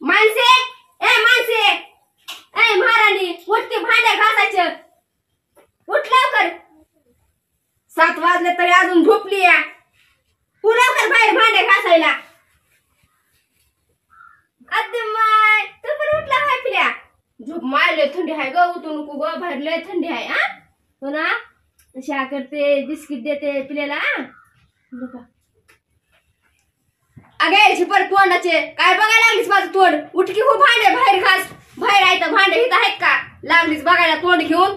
माणसे! ए माणसे! ए महाराणी उठते भांड्या घासायचं. उठ लवकर. सात वाजले तरी अजून झोपली या तू लवकर बाहेर भांड्या घासायला. अद्दे माय तू पण उठला हाय पिल्या. झोप मारले थंडी आहे ग उठू नको ग बाहेर लय थंडी आहे हा. हो ना? अशा करते बिस्किट देते पिल्याला बघा. यायची परत तोंडाचे. काय बघायला लागलीस माझं तोंड? उठ की हो भांडे बाहेर घास. बाहेर आहे तर भांडे इथं आहेत का? लागलीस बघायला तोंड घेऊन.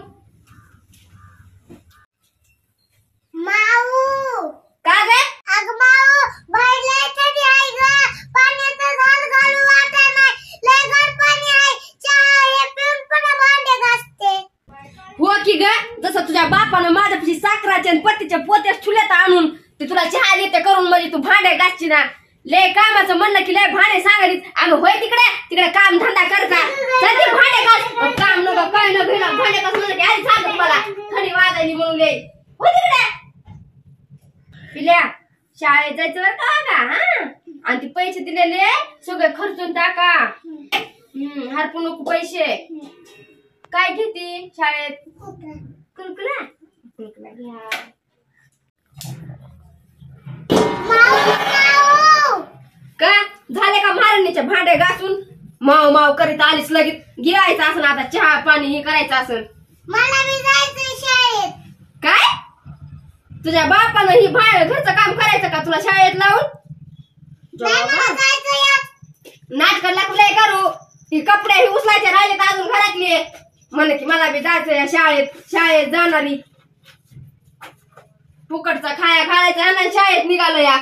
माऊ. का गे? अग माऊ बाहेर लय थंडी आहे ग. पाण्याचं झाड घालू वाटत नाही. लय गार पाणी आहे. चहा हे पिऊन पुन्हा भांडे घासते. हो की ग? जसं तुझ्या बापानं माझ्यापाशी साखराच्या आणि पत्तीच्या पोत्या ठुल्यात आणून ते तुला चहा देते करून म्हणजे तू भांडे घासची ना. लय कामाचं म्हणलं की लय भांडे सांगायची आम्ही होय तिकडे? तिकडे काम धंदा कर चल काम नको काय न घेणं भांडे घास म्हणलं की आधी सांगत मला. थंडी वाजायची म्हणून ले हो तिकडे. पिल्या शाळेत जायचं बरं का का हा? आणि ते पैसे दिलेले सगळे खर्चून टाका. हम्म हरपू नको पैसे. काय घेते शाळेत? कुलकुला? कुलकुला घ्या. आलीस लगेच गिरायचं असं आता चहा पाणी हे करायचं असन मला बी जायचंय शाळेत. काय? तुझ्या बापानं ही भांड घरचं काम करायचं का तुला शाळेत लावून? नाही मला जायचंय नाटक लागलंय करू. ही कपडे ही उचलायचे राहिले तर अजून घरातले. म्हणे की मला बी जायचं या शाळेत. शाळेत जाणारी फुकटचा खाया खायचा आणि शाळेत निघालो या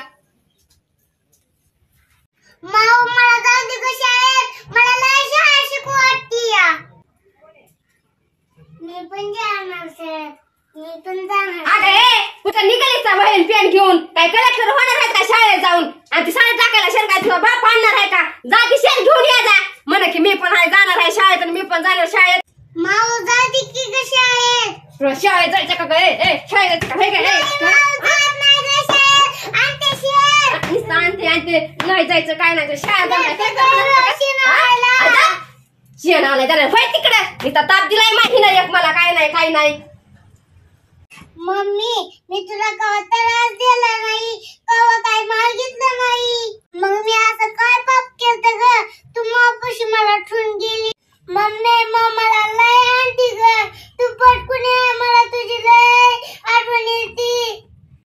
माऊ मला जाऊ दे ग शाळेत मला लय शाळा शिकू वाटतीया मी पण जाणार शाळेत मी पण जाणार. अगं ए कुठं निघालीचा बहीण पेन घेऊन? काय कलेक्टर होणार आहे का शाळेत जाऊन? आणि ती शाळेत टाकायला काय तुला बाप आणणार आहे का? जा ती घेऊन या जा. म्हणे की मी पण आहे जाणार आहे शाळेत आणि मी पण जाणार शाळेत. माऊ जाऊ दे की ग शाळेत. तुला शाळेत जायचं का गं? ए ए, शाळेत जायचं का? हे काय ए, नाही, माऊ जात नाही ग शाळेत. आणते शेत नुसतं आणते आणते. नाही जायचं काय नाही जायचं. शाळेत काय करणार का? हा? शेणाव नाही त्याला होय तिकडे. मी तर ताप दिलाय माहिती नाही एक मला काय नाही काय नाही. मम्मी मी तुला कवा त्रास दिला नाही कवा काय मागितलं नाही. मग मी आज